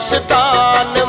ਸ਼ੈਤਾਨ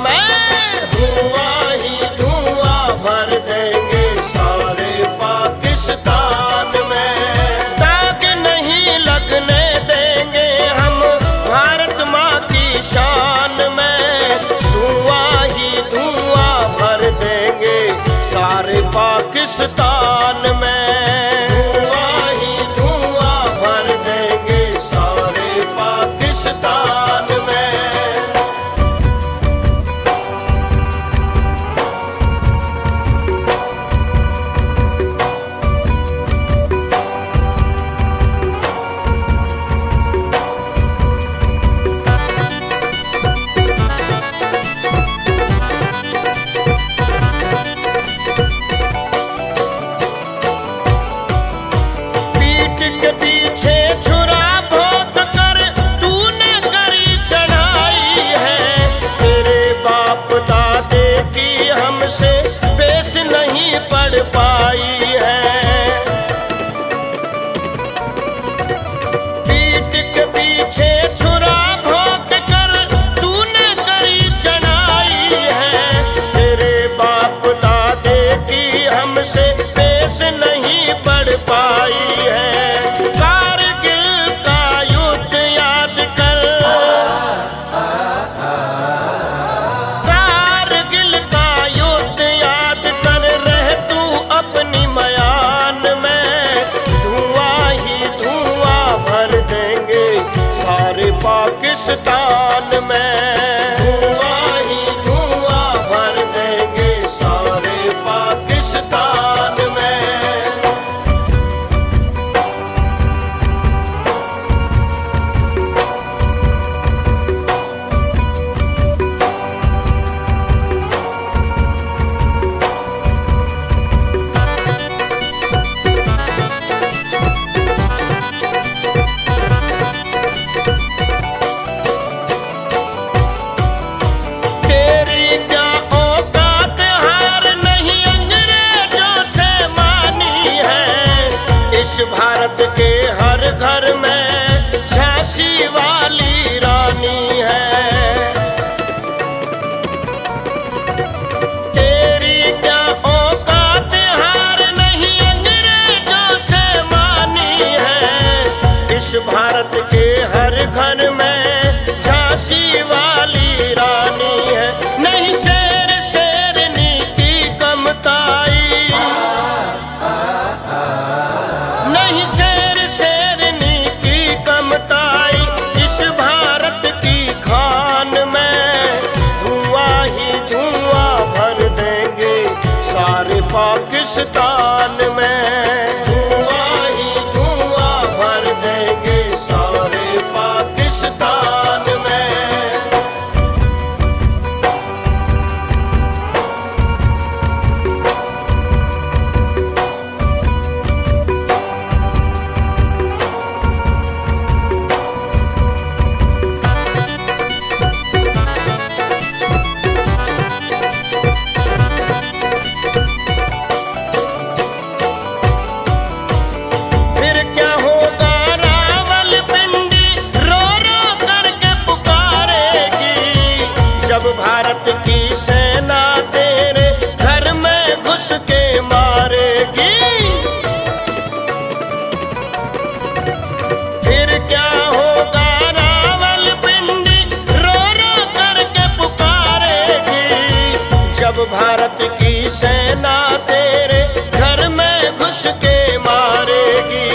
पाई है। पीठ के पीछे छुरा भोंक कर तूने करी चढ़ाई है। तेरे बाप दादे की हमसे पेश न भारत के हर घर में झांसी वाली रानी है। नहीं शेर शेरनी की कमताई नहीं शेर शेरनी की कमताई इस भारत की खान में धुआ ही धुआँ भर देंगे सारे पाकिस्तान में। जब भारत की सेना तेरे घर में घुस के मारेगी। फिर क्या होगा रावल पिंडी रो रो करके पुकारेगी। जब भारत की सेना तेरे घर में घुस के मारेगी।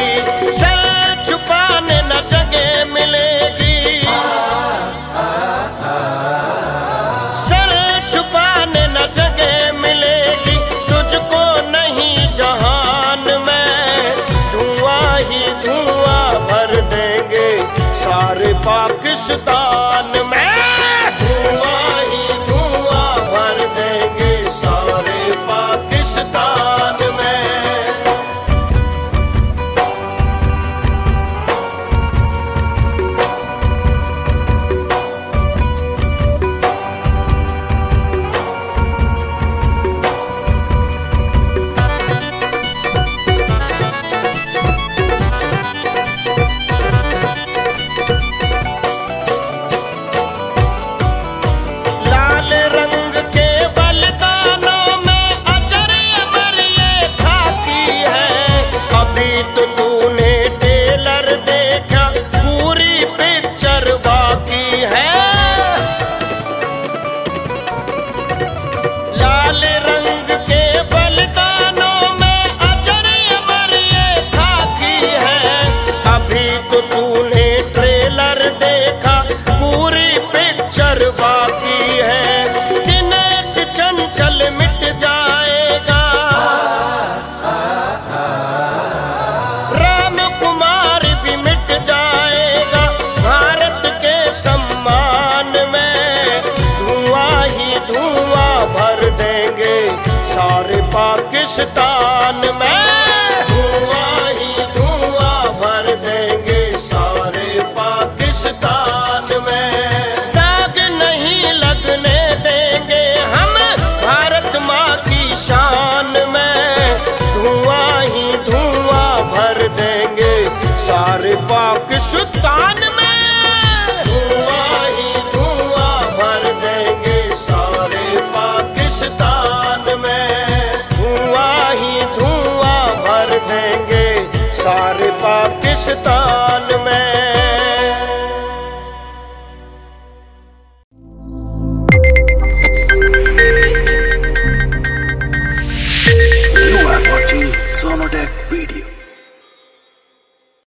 ਸ਼ੈਤਾਨ रेगिस्तान में धुआँ ही धुआँ भर देंगे सारे पाकिस्तान में। नहीं लगने देंगे हम माँ की शान में। ही धुआँ भर देंगे सारे पाकिस्तान